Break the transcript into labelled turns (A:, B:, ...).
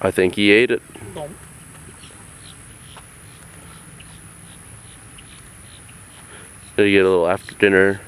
A: I think he ate it.
B: No.
A: Did he get a little after dinner